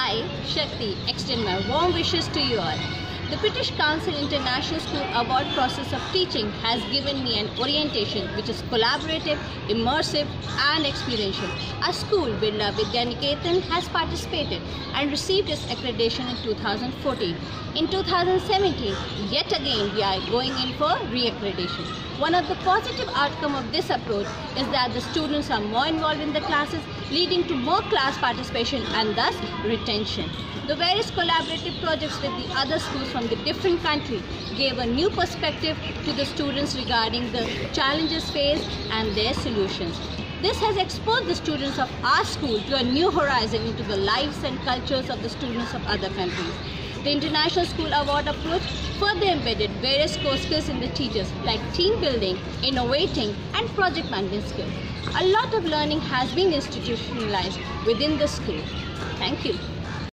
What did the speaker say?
Hi, Shakti. Extend my warm wishes to you all. The British Council International School Award process of teaching has given me an orientation which is collaborative, immersive and experiential. Our school, Birla Vidyaniketan, has participated and received its accreditation in 2014. In 2017, yet again we are going in for re-accreditation. One of the positive outcome of this approach is that the students are more involved in the classes, leading to more class participation and thus retention. The various collaborative projects with the other schools from the different countries gave a new perspective to the students regarding the challenges faced and their solutions. This has exposed the students of our school to a new horizon into the lives and cultures of the students of other countries. The International School Award approach further embedded various core skills in the teachers like team building, innovating and project management skills. A lot of learning has been institutionalized within the school. Thank you.